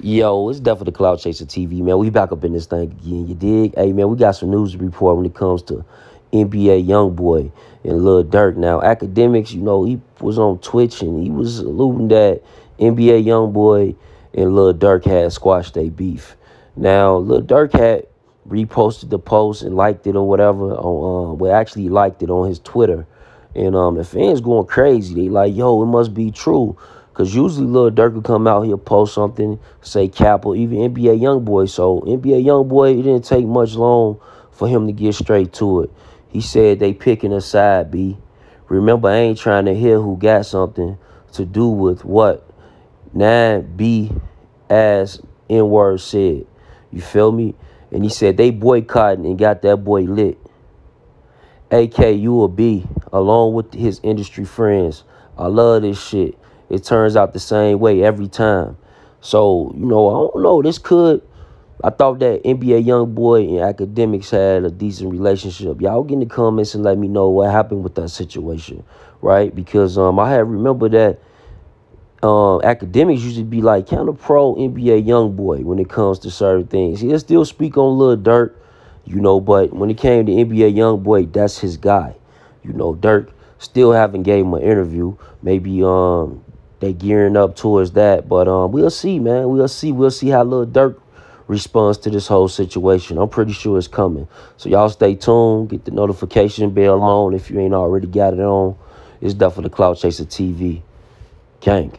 Yo, it's definitely Clout Chaser TV, man. We back up in this thing again. You dig? Hey, man, we got some news to report when it comes to NBA YoungBoy and Lil Durk. Now, Akademiks, you know, he was on Twitch and he was alluding that NBA YoungBoy and Lil Durk had squashed their beef. Now, Lil Durk had reposted the post and liked it or whatever. On, um, well, actually liked it on his Twitter. And um, the fans going crazy. They like, yo, it must be true. Because usually Lil Durk will come out, he'll post something, say Cap or even NBA Youngboy. So NBA Youngboy, it didn't take much long for him to get straight to it. He said they picking a side, B. Remember, I ain't trying to hear who got something to do with what 9B as N-word said. You feel me? And he said they boycotting and got that boy lit. AK, you will along with his industry friends. I love this shit it turns out the same way every time. So, you know, I don't know. This could. I thought that NBA young boy and Akademiks had a decent relationship. Y'all get in the comments and let me know what happened with that situation, right? Because um, I have remember that um, Akademiks used to be like kind of pro NBA young boy when it comes to certain things. He'll still speak on little Durk, you know, but when it came to NBA young boy, that's his guy. You know, Durk still haven't gave him an interview. Maybe um they gearing up towards that. But um, we'll see, man. We'll see. We'll see how Lil Durk responds to this whole situation. I'm pretty sure it's coming. So y'all stay tuned. Get the notification bell on if you ain't already got it on. It's definitely Clout Chaser TV. Gang.